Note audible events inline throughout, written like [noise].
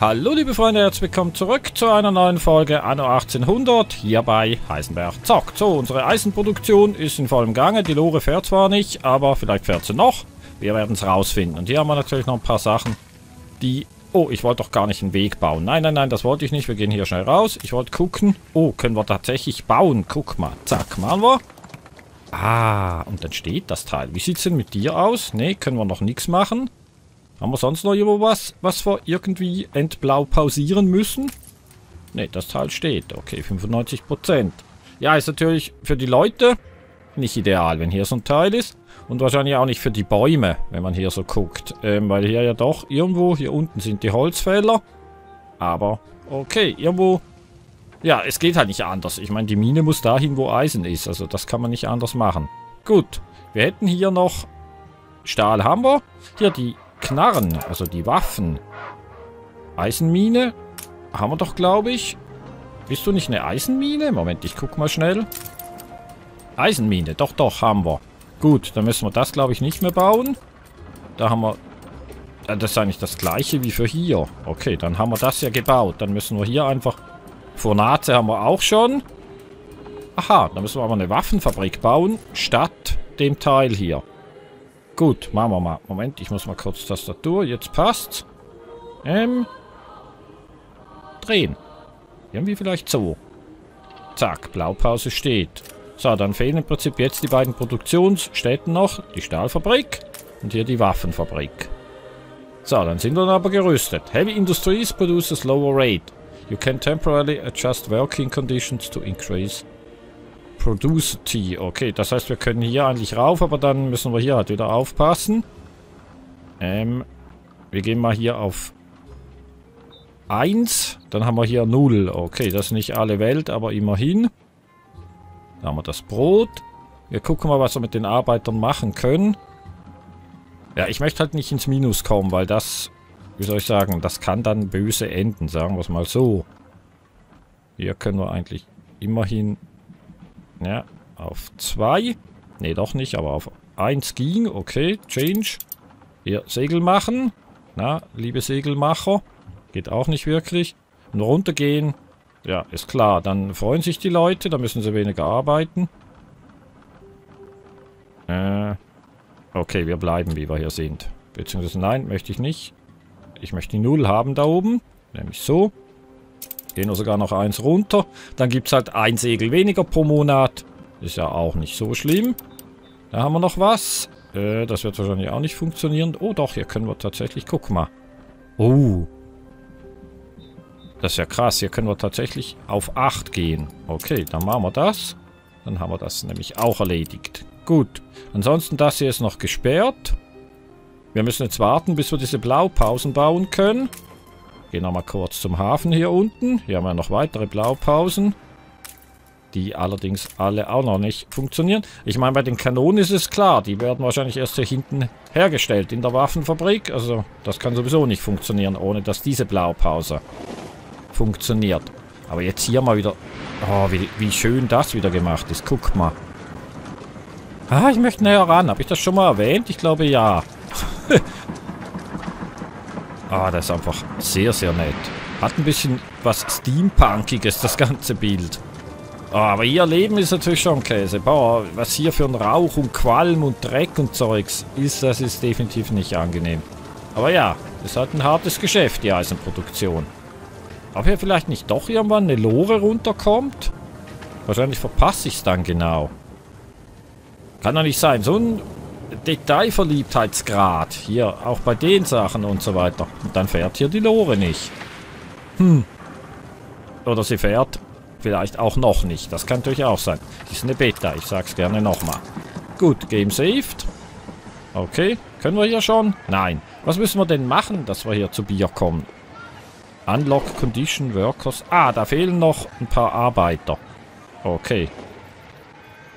Hallo liebe Freunde, herzlich willkommen zurück zu einer neuen Folge Anno 1800 hier bei Heisenberg zockt. So, unsere Eisenproduktion ist in vollem Gange. Die Lore fährt zwar nicht, aber vielleicht fährt sie noch. Wir werden es rausfinden. Und hier haben wir natürlich noch ein paar Sachen, die... Oh, ich wollte doch gar nicht einen Weg bauen. Nein, nein, nein, das wollte ich nicht. Wir gehen hier schnell raus. Ich wollte gucken. Oh, können wir tatsächlich bauen. Guck mal. Zack, machen wir. Ah, und dann steht das Teil. Wie sieht es denn mit dir aus? Ne, können wir noch nichts machen. Haben wir sonst noch irgendwo was, was wir irgendwie entblau pausieren müssen? Ne, das Teil steht. Okay, 95%. Ja, ist natürlich für die Leute nicht ideal, wenn hier so ein Teil ist. Und wahrscheinlich auch nicht für die Bäume, wenn man hier so guckt. Ähm, weil hier ja doch irgendwo, hier unten sind die Holzfäller. Aber, okay, irgendwo... Ja, es geht halt nicht anders. Ich meine, die Mine muss dahin, wo Eisen ist. Also das kann man nicht anders machen. Gut, wir hätten hier noch Stahl haben wir. Hier die Knarren, also die Waffen. Eisenmine haben wir doch, glaube ich. Bist du nicht eine Eisenmine? Moment, ich guck mal schnell. Eisenmine, doch, doch, haben wir. Gut, dann müssen wir das, glaube ich, nicht mehr bauen. Da haben wir... Das ist eigentlich das gleiche wie für hier. Okay, dann haben wir das ja gebaut. Dann müssen wir hier einfach... Fornate haben wir auch schon. Aha, dann müssen wir aber eine Waffenfabrik bauen, statt dem Teil hier. Gut, machen wir mal. Moment, ich muss mal kurz Tastatur. Jetzt passt. Ähm. Drehen. Irgendwie vielleicht so. Zack, Blaupause steht. So, dann fehlen im Prinzip jetzt die beiden Produktionsstätten noch. Die Stahlfabrik und hier die Waffenfabrik. So, dann sind wir aber gerüstet. Heavy Industries produces lower rate. You can temporarily adjust working conditions to increase Producity. Okay, das heißt, wir können hier eigentlich rauf, aber dann müssen wir hier halt wieder aufpassen. Ähm, wir gehen mal hier auf 1. Dann haben wir hier 0. Okay, das ist nicht alle Welt, aber immerhin. Da haben wir das Brot. Wir gucken mal, was wir mit den Arbeitern machen können. Ja, ich möchte halt nicht ins Minus kommen, weil das, wie soll ich sagen, das kann dann böse enden, sagen wir es mal so. Hier können wir eigentlich immerhin ja, auf 2. Ne, doch nicht, aber auf 1 ging. Okay, Change. Hier, Segel machen. Na, liebe Segelmacher. Geht auch nicht wirklich. Und runtergehen. Ja, ist klar. Dann freuen sich die Leute. Dann müssen sie weniger arbeiten. Äh, okay, wir bleiben, wie wir hier sind. Beziehungsweise nein, möchte ich nicht. Ich möchte die 0 haben da oben. Nämlich so. Gehen wir sogar noch eins runter. Dann gibt es halt ein Segel weniger pro Monat. Ist ja auch nicht so schlimm. Da haben wir noch was. Äh, das wird wahrscheinlich auch nicht funktionieren. Oh doch, hier können wir tatsächlich... Guck mal. Oh. Das ist ja krass. Hier können wir tatsächlich auf 8 gehen. Okay, dann machen wir das. Dann haben wir das nämlich auch erledigt. Gut. Ansonsten, das hier ist noch gesperrt. Wir müssen jetzt warten, bis wir diese Blaupausen bauen können. Gehen nochmal kurz zum Hafen hier unten. Hier haben wir noch weitere Blaupausen. Die allerdings alle auch noch nicht funktionieren. Ich meine, bei den Kanonen ist es klar. Die werden wahrscheinlich erst hier hinten hergestellt in der Waffenfabrik. Also das kann sowieso nicht funktionieren, ohne dass diese Blaupause funktioniert. Aber jetzt hier mal wieder... Oh, wie, wie schön das wieder gemacht ist. Guck mal. Ah, ich möchte näher ran. Habe ich das schon mal erwähnt? Ich glaube, ja. [laughs] Ah, das ist einfach sehr, sehr nett. Hat ein bisschen was Steampunkiges, das ganze Bild. Oh, aber ihr Leben ist natürlich schon Käse. Boah, was hier für ein Rauch und Qualm und Dreck und Zeugs ist, das ist definitiv nicht angenehm. Aber ja, ist halt ein hartes Geschäft, die Eisenproduktion. Ob hier vielleicht nicht doch irgendwann eine Lore runterkommt? Wahrscheinlich verpasse ich es dann genau. Kann doch nicht sein. So ein Detailverliebtheitsgrad. Hier, auch bei den Sachen und so weiter. Und dann fährt hier die Lore nicht. Hm. Oder sie fährt vielleicht auch noch nicht. Das kann natürlich auch sein. Die ist eine Beta, ich sag's gerne nochmal. Gut, Game saved. Okay, können wir hier schon? Nein. Was müssen wir denn machen, dass wir hier zu Bier kommen? Unlock Condition Workers. Ah, da fehlen noch ein paar Arbeiter. Okay.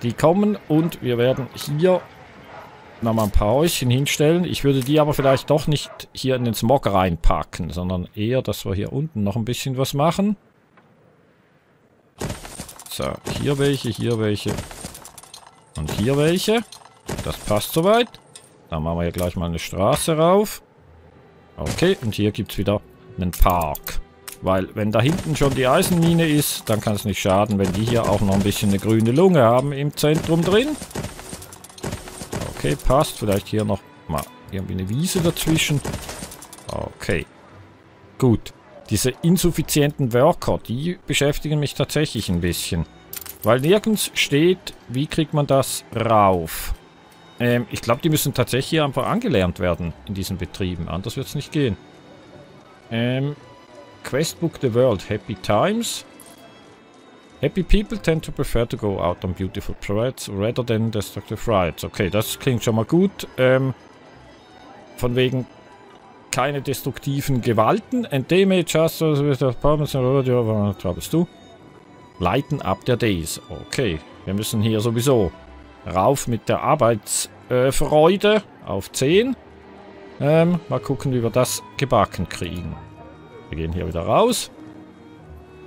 Die kommen und wir werden hier nochmal ein paar Häuschen hinstellen. Ich würde die aber vielleicht doch nicht hier in den Smog reinpacken, sondern eher, dass wir hier unten noch ein bisschen was machen. So, hier welche, hier welche und hier welche. Das passt soweit. Dann machen wir hier gleich mal eine Straße rauf. Okay, und hier gibt es wieder einen Park. Weil wenn da hinten schon die Eisenmine ist, dann kann es nicht schaden, wenn die hier auch noch ein bisschen eine grüne Lunge haben im Zentrum drin. Okay, passt. Vielleicht hier noch mal irgendwie eine Wiese dazwischen. Okay. Gut. Diese insuffizienten Worker, die beschäftigen mich tatsächlich ein bisschen. Weil nirgends steht, wie kriegt man das rauf. Ähm, ich glaube, die müssen tatsächlich einfach angelernt werden in diesen Betrieben. Anders wird es nicht gehen. Ähm, Questbook The World. Happy Times. Happy people tend to prefer to go out on beautiful parades rather than destructive rides. Okay, das klingt schon mal gut. Ähm, von wegen keine destruktiven Gewalten. And they may just with the problems and rodeo troubles too. Lighten up their days. Okay, wir müssen hier sowieso rauf mit der Arbeitsfreude äh, auf 10. Ähm, mal gucken, wie wir das gebacken kriegen. Wir gehen hier wieder raus.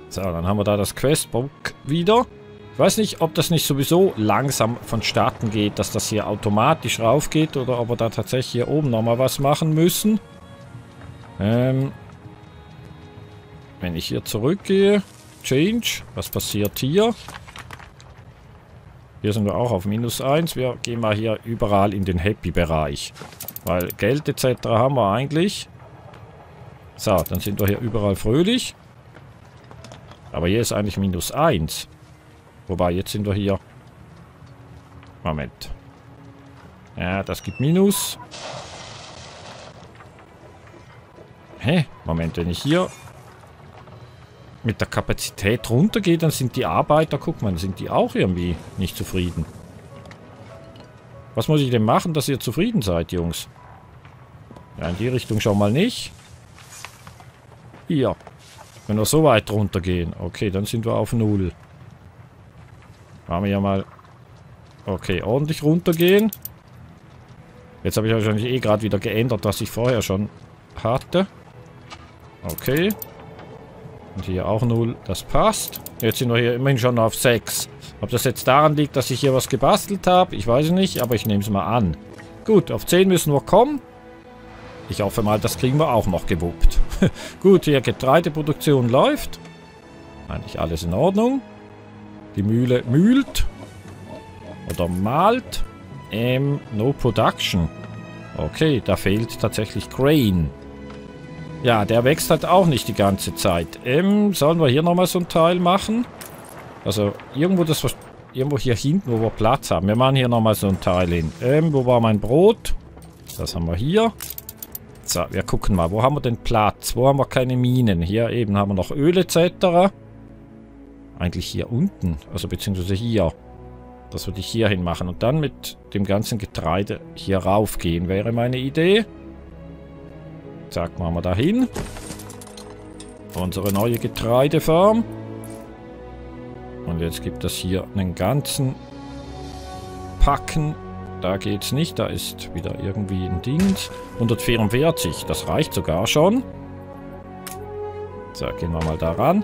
So, dann haben wir da das Questbook wieder. Ich weiß nicht, ob das nicht sowieso langsam vonstatten geht, dass das hier automatisch raufgeht oder ob wir da tatsächlich hier oben nochmal was machen müssen. Ähm, wenn ich hier zurückgehe, Change, was passiert hier? Hier sind wir auch auf minus 1. Wir gehen mal hier überall in den Happy-Bereich. Weil Geld etc. haben wir eigentlich. So, dann sind wir hier überall fröhlich. Aber hier ist eigentlich minus 1. Wobei, jetzt sind wir hier... Moment. Ja, das gibt Minus. Hä? Moment, wenn ich hier mit der Kapazität runtergehe, dann sind die Arbeiter, guck mal, sind die auch irgendwie nicht zufrieden. Was muss ich denn machen, dass ihr zufrieden seid, Jungs? Ja, in die Richtung schon mal nicht. Hier. Wenn wir so weit runtergehen. Okay, dann sind wir auf Null. Machen wir ja mal... Okay, ordentlich runtergehen. Jetzt habe ich wahrscheinlich eh gerade wieder geändert, was ich vorher schon hatte. Okay. Und hier auch 0. Das passt. Jetzt sind wir hier immerhin schon auf 6. Ob das jetzt daran liegt, dass ich hier was gebastelt habe, ich weiß nicht, aber ich nehme es mal an. Gut, auf 10 müssen wir kommen. Ich hoffe mal, das kriegen wir auch noch gewuppt. [laughs] Gut, hier Getreideproduktion läuft. Eigentlich alles in Ordnung. Die Mühle mühlt. Oder malt. Ähm, no production. Okay, da fehlt tatsächlich Grain. Ja, der wächst halt auch nicht die ganze Zeit. Ähm, sollen wir hier nochmal so ein Teil machen? Also, irgendwo das... Irgendwo hier hinten, wo wir Platz haben. Wir machen hier nochmal so ein Teil hin. Ähm, wo war mein Brot? Das haben wir hier. So, wir gucken mal. Wo haben wir denn Platz? Wo haben wir keine Minen? Hier eben haben wir noch Öl etc. Eigentlich hier unten. Also beziehungsweise hier. Das würde ich hier hin machen. Und dann mit dem ganzen Getreide hier raufgehen, wäre meine Idee. Zack, machen wir da hin. Unsere neue Getreidefarm. Und jetzt gibt es hier einen ganzen Packen. Da geht's nicht, da ist wieder irgendwie ein Dings. 144, das reicht sogar schon. So, gehen wir mal da ran.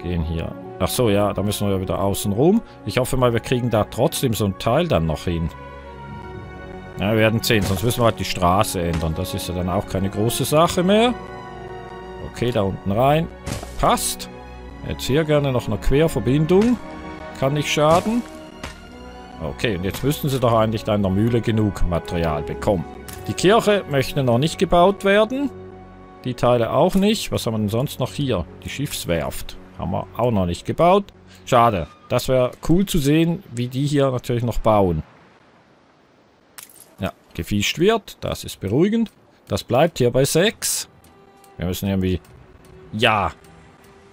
Gehen hier. Ach so, ja, da müssen wir ja wieder außen rum. Ich hoffe mal, wir kriegen da trotzdem so ein Teil dann noch hin. Ja, wir werden sehen, sonst müssen wir halt die Straße ändern. Das ist ja dann auch keine große Sache mehr. Okay, da unten rein. Passt. Jetzt hier gerne noch eine Querverbindung. Kann nicht schaden. Okay, und jetzt müssten sie doch eigentlich da in der Mühle genug Material bekommen. Die Kirche möchte noch nicht gebaut werden. Die Teile auch nicht. Was haben wir denn sonst noch hier? Die Schiffswerft. Haben wir auch noch nicht gebaut. Schade. Das wäre cool zu sehen, wie die hier natürlich noch bauen gefischt wird. Das ist beruhigend. Das bleibt hier bei 6. Wir müssen irgendwie, ja,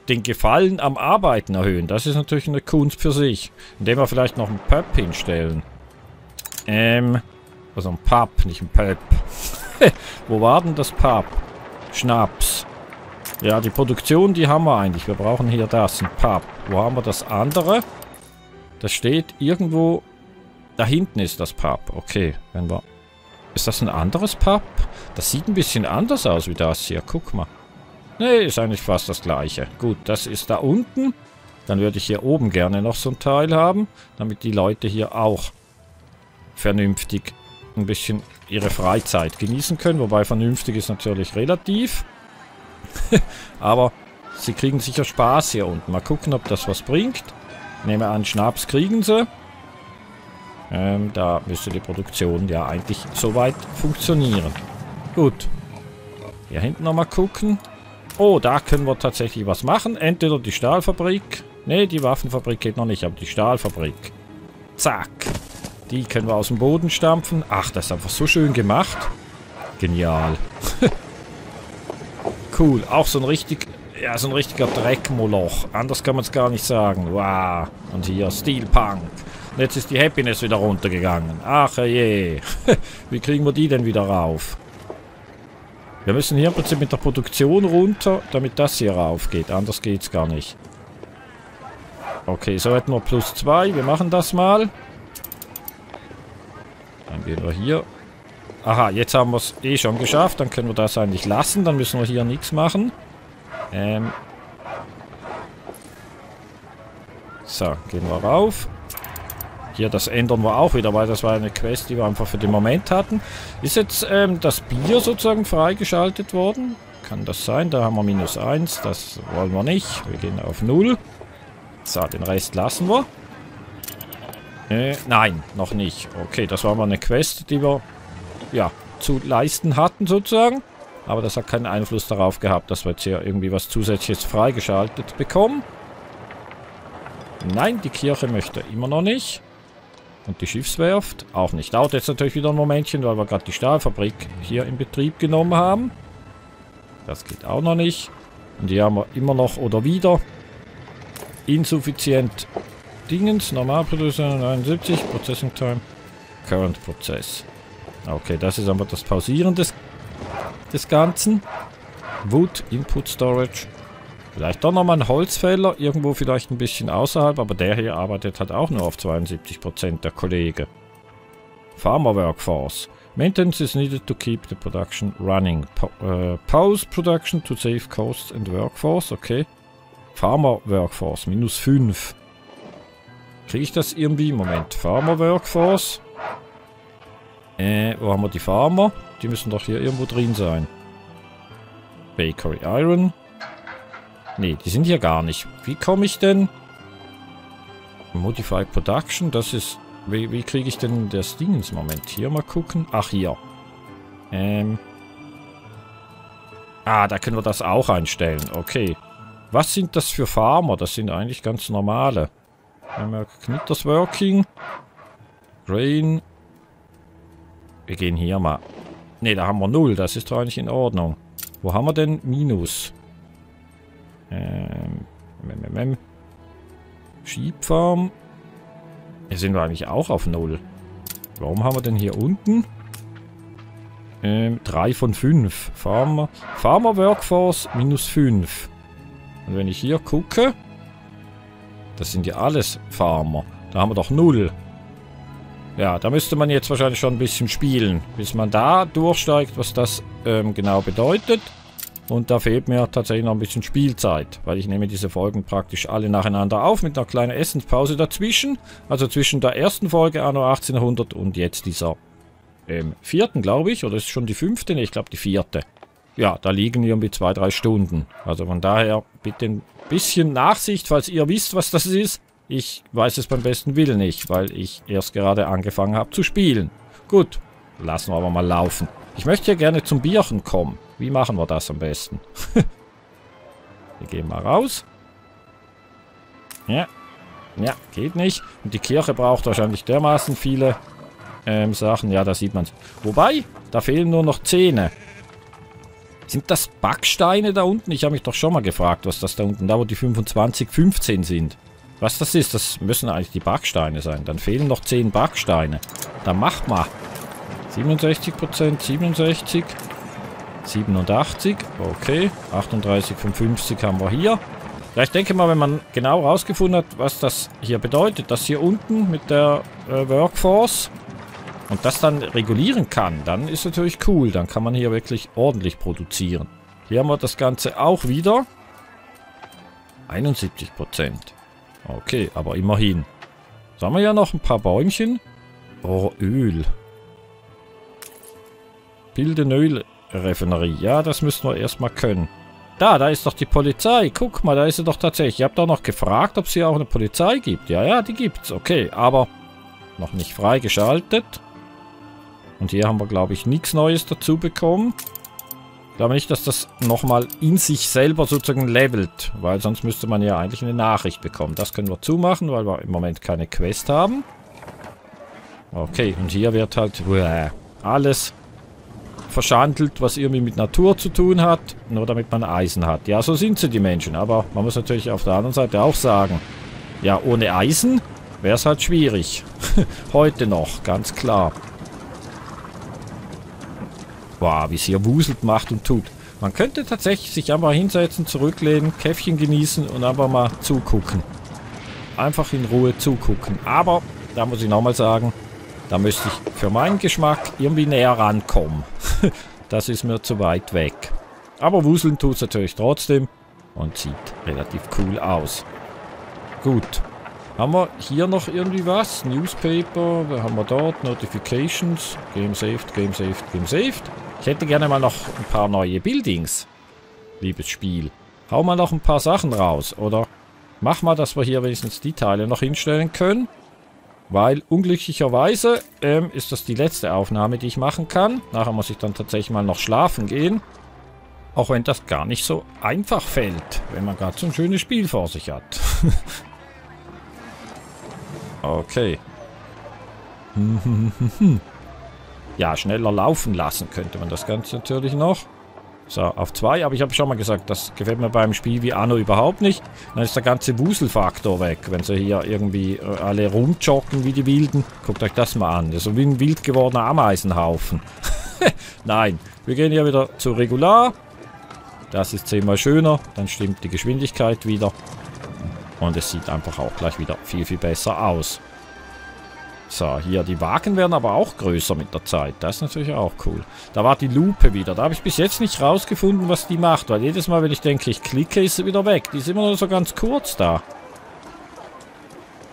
den Gefallen am Arbeiten erhöhen. Das ist natürlich eine Kunst für sich. Indem wir vielleicht noch einen Pub hinstellen. Ähm, also ein Pub, nicht ein Pub. [laughs] Wo war denn das Pub? Schnaps. Ja, die Produktion, die haben wir eigentlich. Wir brauchen hier das, ein Pub. Wo haben wir das andere? Das steht irgendwo... Da hinten ist das Pub. Okay, wenn wir ist das ein anderes Pub? Das sieht ein bisschen anders aus wie das hier. Guck mal. Ne, ist eigentlich fast das gleiche. Gut, das ist da unten. Dann würde ich hier oben gerne noch so ein Teil haben, damit die Leute hier auch vernünftig ein bisschen ihre Freizeit genießen können. Wobei vernünftig ist natürlich relativ. [laughs] Aber sie kriegen sicher Spaß hier unten. Mal gucken, ob das was bringt. Nehme an, Schnaps kriegen sie. Ähm, da müsste die Produktion ja eigentlich soweit funktionieren. Gut. Hier hinten nochmal gucken. Oh, da können wir tatsächlich was machen. Entweder die Stahlfabrik. Ne, die Waffenfabrik geht noch nicht, aber die Stahlfabrik. Zack. Die können wir aus dem Boden stampfen. Ach, das ist einfach so schön gemacht. Genial. [laughs] cool. Auch so ein richtig... Ja, so ein richtiger Dreckmoloch. Anders kann man es gar nicht sagen. Wow. Und hier Steelpunk. Und jetzt ist die Happiness wieder runtergegangen. Ach je. [laughs] Wie kriegen wir die denn wieder rauf? Wir müssen hier im Prinzip mit der Produktion runter, damit das hier raufgeht. Anders geht's gar nicht. Okay, so hätten wir plus zwei. Wir machen das mal. Dann gehen wir hier. Aha, jetzt haben wir es eh schon geschafft. Dann können wir das eigentlich lassen. Dann müssen wir hier nichts machen. Ähm. So, gehen wir rauf. Hier, das ändern wir auch wieder, weil das war eine Quest, die wir einfach für den Moment hatten. Ist jetzt ähm, das Bier sozusagen freigeschaltet worden? Kann das sein? Da haben wir minus 1. Das wollen wir nicht. Wir gehen auf 0. So, den Rest lassen wir. Äh, nein, noch nicht. Okay, das war mal eine Quest, die wir ja, zu leisten hatten sozusagen. Aber das hat keinen Einfluss darauf gehabt, dass wir jetzt hier irgendwie was zusätzliches freigeschaltet bekommen. Nein, die Kirche möchte immer noch nicht. Und die Schiffswerft auch nicht. Dauert jetzt natürlich wieder ein Momentchen, weil wir gerade die Stahlfabrik hier in Betrieb genommen haben. Das geht auch noch nicht. Und hier haben wir immer noch oder wieder insuffizient Dingens. Normalproduktion 79, Processing Time, Current Prozess. Okay, das ist aber das Pausieren des, des Ganzen. Wood Input Storage Vielleicht doch nochmal ein Holzfäller, irgendwo vielleicht ein bisschen außerhalb, aber der hier arbeitet halt auch nur auf 72%, der Kollege. Farmer Workforce. Maintenance is needed to keep the production running. Po uh, pause production to save costs and workforce, okay. Farmer Workforce, minus 5. Kriege ich das irgendwie? Moment, Farmer Workforce. Äh, wo haben wir die Farmer? Die müssen doch hier irgendwo drin sein. Bakery Iron. Nee, die sind hier gar nicht. Wie komme ich denn? Modify Production, das ist... Wie, wie kriege ich denn das Dingens? Moment, hier mal gucken. Ach, hier. Ähm... Ah, da können wir das auch einstellen. Okay. Was sind das für Farmer? Das sind eigentlich ganz normale. Knitters Working. Grain. Wir gehen hier mal. Ne, da haben wir 0. Das ist doch eigentlich in Ordnung. Wo haben wir denn Minus? Ähm, mm, Sheepfarm. Hier sind wir eigentlich auch auf Null. Warum haben wir denn hier unten? Ähm, 3 von 5. Farmer, Farmer Workforce minus 5. Und wenn ich hier gucke, das sind ja alles Farmer. Da haben wir doch 0. Ja, da müsste man jetzt wahrscheinlich schon ein bisschen spielen, bis man da durchsteigt, was das ähm, genau bedeutet. Und da fehlt mir tatsächlich noch ein bisschen Spielzeit, weil ich nehme diese Folgen praktisch alle nacheinander auf mit einer kleinen Essenspause dazwischen. Also zwischen der ersten Folge Anno 1800 und jetzt dieser ähm, vierten, glaube ich. Oder ist es schon die fünfte? Ne, ich glaube die vierte. Ja, da liegen irgendwie zwei, drei Stunden. Also von daher bitte ein bisschen Nachsicht, falls ihr wisst, was das ist. Ich weiß es beim besten Willen nicht, weil ich erst gerade angefangen habe zu spielen. Gut, lassen wir aber mal laufen. Ich möchte ja gerne zum Bierchen kommen. Wie machen wir das am besten? [laughs] wir gehen mal raus. Ja. Ja, geht nicht. Und die Kirche braucht wahrscheinlich dermaßen viele ähm, Sachen. Ja, da sieht man es. Wobei, da fehlen nur noch Zähne. Sind das Backsteine da unten? Ich habe mich doch schon mal gefragt, was das da unten, da wo die 25, 15 sind. Was das ist, das müssen eigentlich die Backsteine sein. Dann fehlen noch 10 Backsteine. Dann mach mal. 67%, 67, 87, okay, 38 von 50 haben wir hier. Ja, ich denke mal, wenn man genau rausgefunden hat, was das hier bedeutet, das hier unten mit der äh, Workforce und das dann regulieren kann, dann ist natürlich cool. Dann kann man hier wirklich ordentlich produzieren. Hier haben wir das Ganze auch wieder. 71%. Okay, aber immerhin. So haben wir ja noch ein paar Bäumchen. Oh, Öl. Bildenölraffinerie. Ja, das müssen wir erstmal können. Da, da ist doch die Polizei. Guck mal, da ist sie doch tatsächlich. Ich habe doch noch gefragt, ob es hier auch eine Polizei gibt. Ja, ja, die gibt's. Okay, aber noch nicht freigeschaltet. Und hier haben wir, glaube ich, nichts Neues dazu bekommen. Ich glaube nicht, dass das nochmal in sich selber sozusagen levelt. Weil sonst müsste man ja eigentlich eine Nachricht bekommen. Das können wir zumachen, weil wir im Moment keine Quest haben. Okay, und hier wird halt alles verschandelt, was irgendwie mit Natur zu tun hat, nur damit man Eisen hat. Ja, so sind sie, die Menschen. Aber man muss natürlich auf der anderen Seite auch sagen, ja, ohne Eisen wäre es halt schwierig. [laughs] Heute noch, ganz klar. Wow, wie es hier wuselt, macht und tut. Man könnte tatsächlich sich einfach hinsetzen, zurücklehnen, Käffchen genießen und einfach mal zugucken. Einfach in Ruhe zugucken. Aber, da muss ich nochmal sagen, da müsste ich für meinen Geschmack irgendwie näher rankommen. [laughs] das ist mir zu weit weg. Aber wuseln tut es natürlich trotzdem und sieht relativ cool aus. Gut. Haben wir hier noch irgendwie was? Newspaper, was haben wir dort? Notifications, Game saved, Game saved, Game saved. Ich hätte gerne mal noch ein paar neue Buildings. Liebes Spiel. Hau mal noch ein paar Sachen raus, oder? Mach mal, dass wir hier wenigstens die Teile noch hinstellen können. Weil unglücklicherweise ähm, ist das die letzte Aufnahme, die ich machen kann. Nachher muss ich dann tatsächlich mal noch schlafen gehen. Auch wenn das gar nicht so einfach fällt, wenn man gerade so ein schönes Spiel vor sich hat. [laughs] okay. [laughs] ja, schneller laufen lassen könnte man das Ganze natürlich noch. So, auf zwei. Aber ich habe schon mal gesagt, das gefällt mir beim Spiel wie Anno überhaupt nicht. Dann ist der ganze Wuselfaktor weg, wenn sie hier irgendwie äh, alle rumjoggen wie die Wilden. Guckt euch das mal an. Das ist so wie ein wild gewordener Ameisenhaufen. [laughs] Nein, wir gehen hier wieder zu Regular. Das ist zehnmal schöner. Dann stimmt die Geschwindigkeit wieder. Und es sieht einfach auch gleich wieder viel, viel besser aus. So, hier, die Wagen werden aber auch größer mit der Zeit. Das ist natürlich auch cool. Da war die Lupe wieder. Da habe ich bis jetzt nicht rausgefunden, was die macht. Weil jedes Mal, wenn ich denke, ich klicke, ist sie wieder weg. Die ist immer nur so ganz kurz da.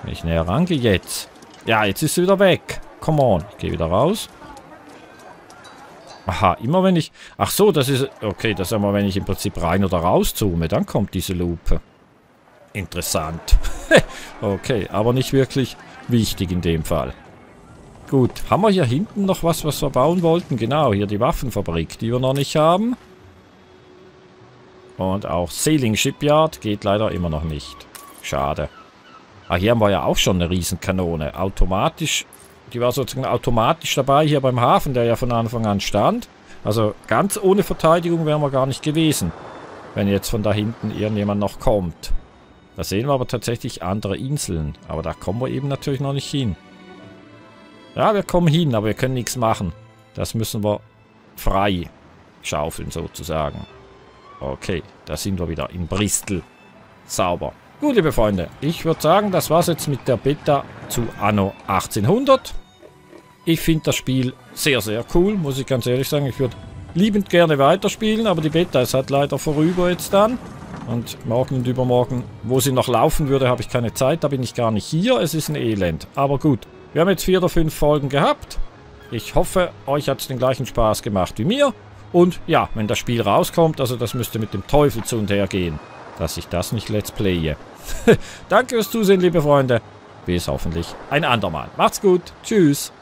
Wenn ich näher rangehe, jetzt. Ja, jetzt ist sie wieder weg. Come on. Ich gehe wieder raus. Aha, immer wenn ich... Ach so, das ist... Okay, das ist immer, wenn ich im Prinzip rein oder raus zoome, dann kommt diese Lupe. Interessant. [laughs] okay, aber nicht wirklich wichtig in dem Fall. Gut, haben wir hier hinten noch was, was wir bauen wollten? Genau, hier die Waffenfabrik, die wir noch nicht haben. Und auch Sailing Shipyard geht leider immer noch nicht. Schade. Ah, hier haben wir ja auch schon eine Riesenkanone. Automatisch, die war sozusagen automatisch dabei hier beim Hafen, der ja von Anfang an stand. Also ganz ohne Verteidigung wären wir gar nicht gewesen, wenn jetzt von da hinten irgendjemand noch kommt. Da sehen wir aber tatsächlich andere Inseln. Aber da kommen wir eben natürlich noch nicht hin. Ja, wir kommen hin, aber wir können nichts machen. Das müssen wir frei schaufeln sozusagen. Okay, da sind wir wieder in Bristol. Sauber. Gut, liebe Freunde, ich würde sagen, das war's jetzt mit der Beta zu Anno 1800. Ich finde das Spiel sehr, sehr cool, muss ich ganz ehrlich sagen. Ich würde liebend gerne weiterspielen, aber die Beta ist halt leider vorüber jetzt dann. Und morgen und übermorgen, wo sie noch laufen würde, habe ich keine Zeit. Da bin ich gar nicht hier. Es ist ein Elend. Aber gut, wir haben jetzt vier oder fünf Folgen gehabt. Ich hoffe, euch hat es den gleichen Spaß gemacht wie mir. Und ja, wenn das Spiel rauskommt, also das müsste mit dem Teufel zu und her gehen, dass ich das nicht let's playe. [laughs] Danke fürs Zusehen, liebe Freunde. Bis hoffentlich ein andermal. Macht's gut. Tschüss.